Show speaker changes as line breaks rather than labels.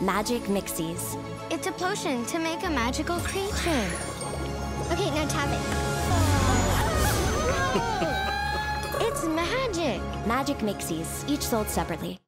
Magic Mixies.
It's a potion to make a magical creature. Okay, now tap it. it's magic.
Magic Mixies, each sold separately.